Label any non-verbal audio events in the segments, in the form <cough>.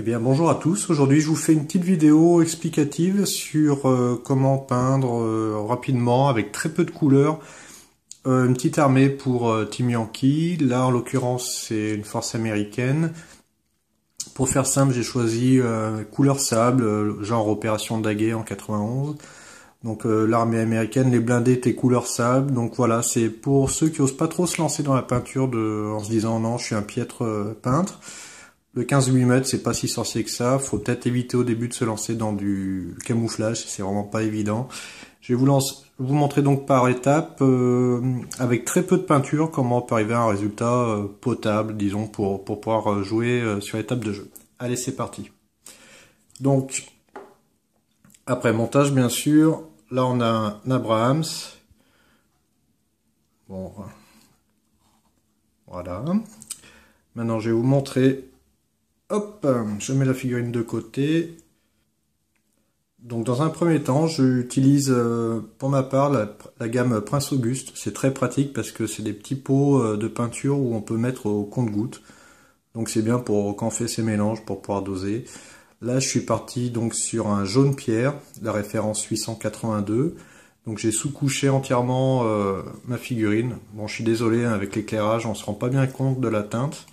Eh bien bonjour à tous, aujourd'hui je vous fais une petite vidéo explicative sur euh, comment peindre euh, rapidement avec très peu de couleurs euh, une petite armée pour Team Yankee, là en l'occurrence c'est une force américaine. Pour faire simple j'ai choisi couleur sable, genre opération Daguet en 91. Donc l'armée américaine, les blindés étaient couleur sable, donc voilà c'est pour ceux qui osent pas trop se lancer dans la peinture en se disant non je suis un piètre peintre. Le 15 mm, c'est pas si sorcier que ça. Faut peut-être éviter au début de se lancer dans du camouflage, c'est vraiment pas évident. Je vais vous, vous montrer donc par étapes, euh, avec très peu de peinture, comment on peut arriver à un résultat euh, potable, disons, pour, pour pouvoir euh, jouer sur l'étape de jeu. Allez, c'est parti. Donc, après montage, bien sûr, là on a un Abrahams. Bon, voilà. Maintenant, je vais vous montrer Hop, je mets la figurine de côté. Donc dans un premier temps, j'utilise euh, pour ma part la, gamme Prince Auguste. C'est très pratique parce que c'est des petits pots euh, de peinture où on peut mettre au compte-goutte. Donc c'est bien pour quand on fait ces mélanges pour pouvoir doser. Là, je suis parti donc sur un jaune pierre, la référence 882. Donc j'ai sous-couché entièrement euh, ma figurine. Bon, je suis désolé, hein, avec l'éclairage, on se rend pas bien compte de la teinte.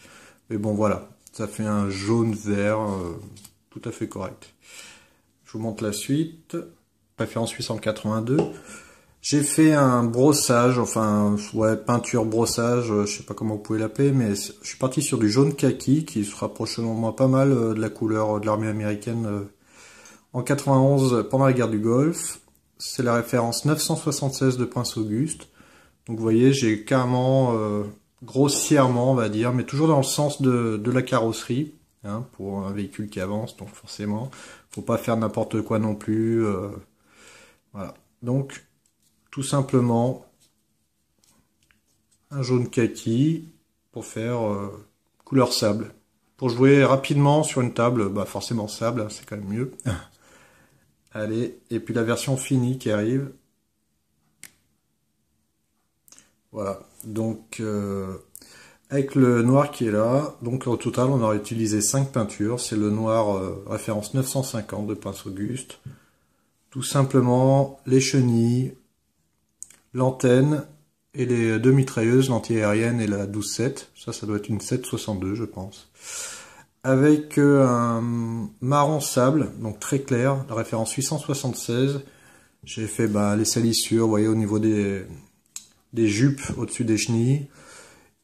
Mais bon, voilà, ça fait un jaune-vert euh, tout à fait correct. Je vous montre la suite. Référence 882. J'ai fait un brossage, enfin, ouais, peinture brossage, euh, je sais pas comment vous pouvez l'appeler, mais je suis parti sur du jaune kaki qui se rapproche selon moi pas mal euh, de la couleur de l'armée américaine en 91 pendant la guerre du Golfe. C'est la référence 976 de Prince Auguste. Donc vous voyez, j'ai carrément grossièrement, on va dire, mais toujours dans le sens de, la carrosserie, hein, pour un véhicule qui avance, donc forcément, faut pas faire n'importe quoi non plus. Euh, voilà. Donc, tout simplement, un jaune kaki pour faire euh, couleur sable. Pour jouer rapidement sur une table, bah forcément sable, hein, c'est quand même mieux. <laughs> Allez, et puis la version finie qui arrive. Voilà, donc euh, avec le noir qui est là, donc au total on aurait utilisé 5 peintures, c'est le noir euh, référence 950 de Prince Auguste. Tout simplement les chenilles, l'antenne et les deux mitrailleuses, l'anti-aérienne et la 12-7, ça ça doit être une 762 je pense. Avec euh, un marron sable, donc très clair, la référence 876, j'ai fait bah, les salissures, vous voyez au niveau des, des jupes au-dessus des chenilles.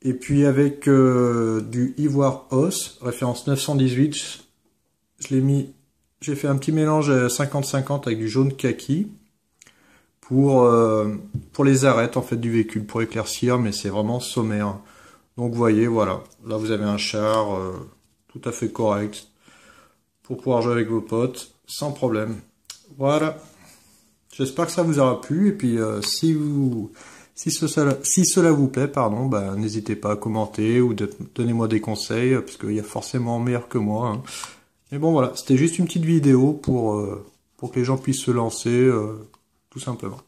Et puis avec euh, du ivoire os, référence 918, je l'ai mis, j'ai fait un petit mélange 50-50 avec du jaune kaki pour, euh, pour les arêtes en fait du véhicule, pour éclaircir, mais c'est vraiment sommaire. Donc vous voyez, voilà, là vous avez un char euh, tout à fait correct pour pouvoir jouer avec vos potes sans problème. Voilà. J'espère que ça vous aura plu et puis si vous si, cela vous plaît, pardon, bah, n'hésitez pas à commenter ou donnez-moi des conseils, parce qu'il y a forcément meilleur que moi. Hein. Mais bon voilà, c'était juste une petite vidéo pour, euh, que les gens puissent se lancer, euh, tout simplement.